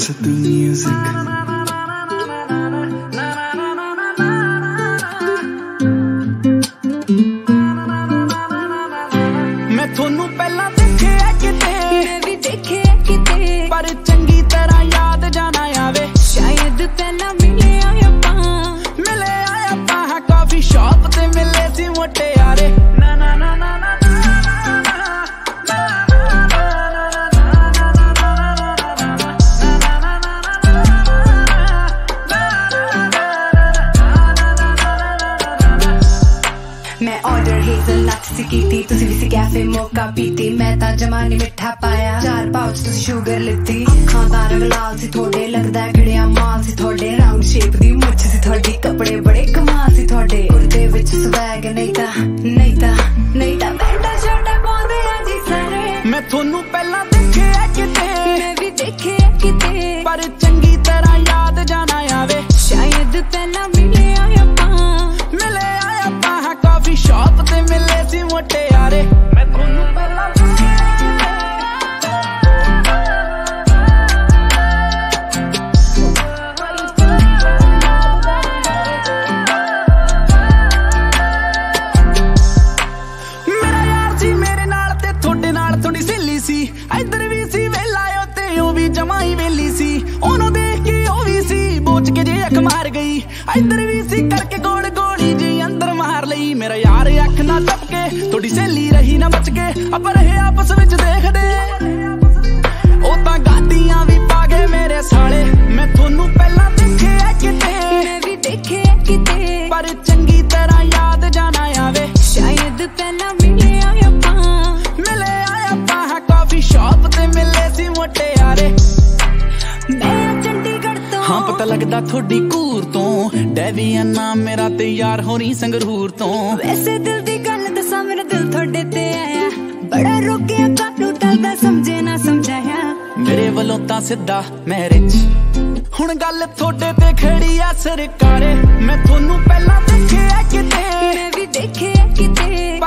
Listen to music. ਮੈਂ ਤੁਹਾਨੂੰ ਪਹਿਲਾਂ ਮੈਂ ਆਰਡਰ ਹੇਜ਼ਲਨਟ ਸੀ ਕੀਤੀ ਤੁਸੀਂ ਵੀ ਸੀ ਕੈਫੇ ਮੋਕਾ ਪੀਤੀ। ਮੈਂ ਤਾਂ ਜਮਾਨੀ ਮਿੱਠਾ ਪਾਇਆ। ਚਾਰ ਪਾਉਚ ਤੁਸੀਂ ਸ਼ੂਗਰ ਲਿੱਤੀ। ਅੱਖਾਂ ਦਾ ਰੰਗ ਲਾਲ ਸੀ ਤੁਹਾਡੇ। ਲੱਗਦਾ ਹੈ ਖੜਿਆ ਮਾਲ ਸੀ ਤੁਹਾਡੇ। ਰਾਉਂਡ ਸ਼ੇਪ ਦੀ ਮੁੱਛ ਸੀ ਤੁਹਾਡੀ। ਕੱਪੜੇ ਬੜੇ ਕਮਾਲ ਸੀ ਤੁਹਾਡੇ। ਕੁਰਤੇ ਵਿੱਚ ਸਵੈਗ ਨਹੀਂ ਤਾਂ ਨਹੀਂ ਤਾਂ ਨਹੀਂ ਤਾਂ ਬੈਂਡਾ ਛੋਟਾ ਪਾਉਂਦੇ ਆ ਜੀ ਸਾਰੇ। ਮੈਂ ਤੁਹਾਨੂੰ ਪਹਿਲਾਂ ਇੱਧਰ ਵੀ ਸੀ ਵੇਲਾ ਓ ਤੇ ਉਹ ਵੀ ਜਮਾ ਹੀ ਵੇਲੀ ਸੀ। ਉਹਨੂੰ ਦੇਖ ਕੇ ਉਹ ਵੀ ਸੀ ਬੋਚ ਕੇ ਜੇ ਅੱਖ ਮਾਰ ਗਈ। ਇੱਧਰ ਵੀ ਸੀ ਕਰਕੇ ਗੋਲ ਗੋਲੀ ਜੀ ਅੰਦਰ ਮਾਰ ਲਈ। ਮੇਰਾ ਯਾਰ ਅੱਖ ਨਾ ਟਪਕੇ ਤੁਹਾਡੀ ਸਹੇਲੀ ਰਹੀ ਨਾ ਬਚ ਕੇ ਆਪਾਂ ਰਹੇ ਆਪਸ ਵਿੱਚ ਦੇਖਦੇ। ਉਹ ਤਾਂ ਗਾਡੀਆਂ ਵੀ ਪਾ ਗਏ ਮੇਰੇ ਸਾਲੇ। ਮੈਂ ਤੁਹਾਨੂੰ ਪਹਿਲਾਂ ਦੇਖਿਆ ਕਿਤੇ। ਮੈਂ ਵੀ ਦੇਖਿਆ ਕਿਤੇ। ਪਰ ਚੰਗੀ ਤਰ੍ਹਾਂ ਹਾਂ ਪਤਾ ਲੱਗਦਾ ਤੁਹਾਡੀ ਕੂਰ ਤੋਂ। ਡੈਵੀਆਨਾ ਮੇਰਾ ਤੇ ਯਾਰ ਹੋਰੀ ਸੰਗਰੂਰ ਤੋਂ। ਵੈਸੇ ਦਿਲ ਦੀ ਗੱਲ ਦੱਸਾਂ ਮੇਰਾ ਦਿਲ ਤੁਹਾਡੇ ਤੇ ਆਇਆ। ਬੜਾ ਰੋਕਿਆ ਕਾਹਨੂੰ ਟਲਦਾ ਸਮਝੇ ਨਾ ਸਮਝਾਇਆ। ਮੇਰੇ ਵੱਲੋਂ ਤਾਂ ਸਿੱਧਾ ਮੈਰਿਜ ਹੁਣ ਗੱਲ ਤੁਹਾਡੇ ਤੇ ਖੜੀ ਆ ਸਰਕਾਰੇ। ਮੈਂ ਤੁਹਾਨੂੰ ਪਹਿਲਾਂ ਦੇਖਿਆ ਕਿਤੇ ਮੈਂ ਵੀ ਦੇਖਿਆ ਕਿਤੇ